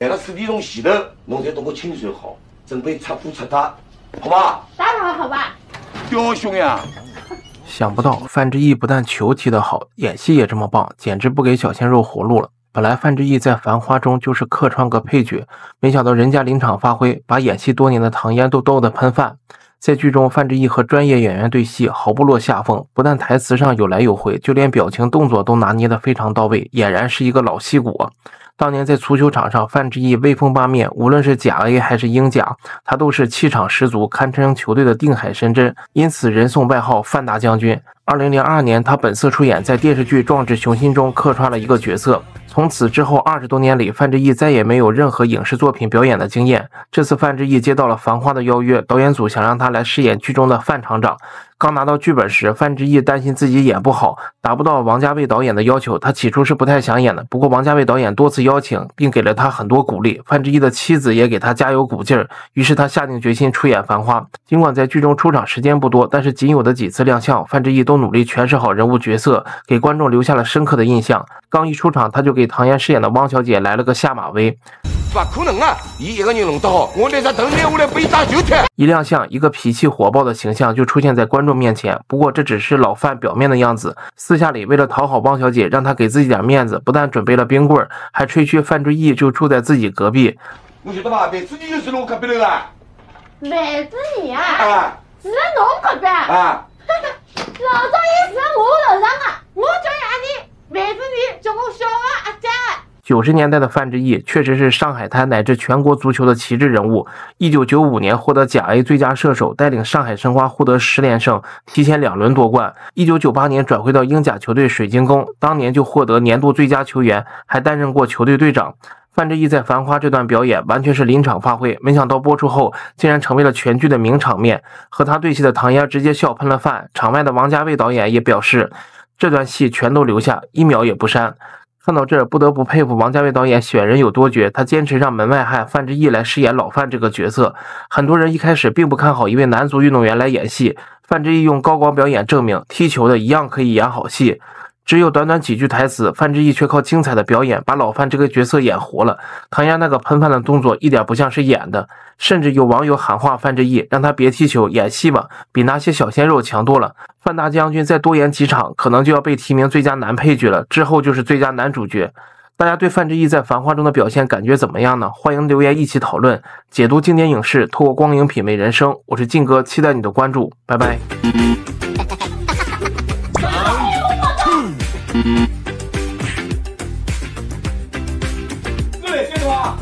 在了四点钟前头，侬才给我清算好，准备出货出达，好吧？当然好吧。雕兄呀！想不到范志毅不但球踢得好，演戏也这么棒，简直不给小鲜肉活路了。本来范志毅在《繁花》中就是客串个配角，没想到人家临场发挥，把演戏多年的唐嫣都逗得喷饭。在剧中，范志毅和专业演员对戏毫不落下风，不但台词上有来有回，就连表情动作都拿捏得非常到位，俨然是一个老戏骨。当年在足球场上，范志毅威风八面，无论是甲 A 还是英甲，他都是气场十足，堪称球队的定海神针，因此人送外号“范大将军”。二零零二年，他本色出演，在电视剧《壮志雄心》中客串了一个角色。从此之后，二十多年里，范志毅再也没有任何影视作品表演的经验。这次，范志毅接到了《繁花》的邀约，导演组想让他来饰演剧中的范厂长。刚拿到剧本时，范志毅担心自己演不好，达不到王家卫导演的要求。他起初是不太想演的，不过王家卫导演多次邀请，并给了他很多鼓励。范志毅的妻子也给他加油鼓劲儿，于是他下定决心出演《繁花》。尽管在剧中出场时间不多，但是仅有的几次亮相，范志毅都努力诠释好人物角色，给观众留下了深刻的印象。刚一出场，他就给唐嫣饰演的汪小姐来了个下马威。不可能啊！伊一个人弄得好，我那只头捏下来被打就踢。一亮相，一个脾气火爆的形象就出现在观众面前。不过这只是老范表面的样子，私下里为了讨好汪小姐，让她给自己点面子，不但准备了冰棍，还吹嘘范志毅就住在自己隔壁。我晓得吧？范志毅就是我隔壁头啊。范志毅啊？啊，是侬隔壁啊？啊。老早也是我楼上啊，我叫阿弟，范志毅叫我小王阿姐。九十年代的范志毅确实是上海滩乃至全国足球的旗帜人物。一九九五年获得甲 A 最佳射手，带领上海申花获得十连胜，提前两轮夺冠。一九九八年转会到英甲球队水晶宫，当年就获得年度最佳球员，还担任过球队队长。范志毅在《繁花》这段表演完全是临场发挥，没想到播出后竟然成为了全剧的名场面。和他对戏的唐嫣直接笑喷了饭，场外的王家卫导演也表示，这段戏全都留下，一秒也不删。看到这儿，不得不佩服王家卫导演选人有多绝。他坚持让门外汉范志毅来饰演老范这个角色。很多人一开始并不看好一位男足运动员来演戏，范志毅用高光表演证明，踢球的一样可以演好戏。只有短短几句台词，范志毅却靠精彩的表演把老范这个角色演活了。唐嫣那个喷饭的动作一点不像是演的，甚至有网友喊话范志毅，让他别踢球，演戏吧，比那些小鲜肉强多了。范大将军再多演几场，可能就要被提名最佳男配角了，之后就是最佳男主角。大家对范志毅在《繁花》中的表现感觉怎么样呢？欢迎留言一起讨论，解读经典影视，透过光影品味人生。我是靖哥，期待你的关注，拜拜。对，接着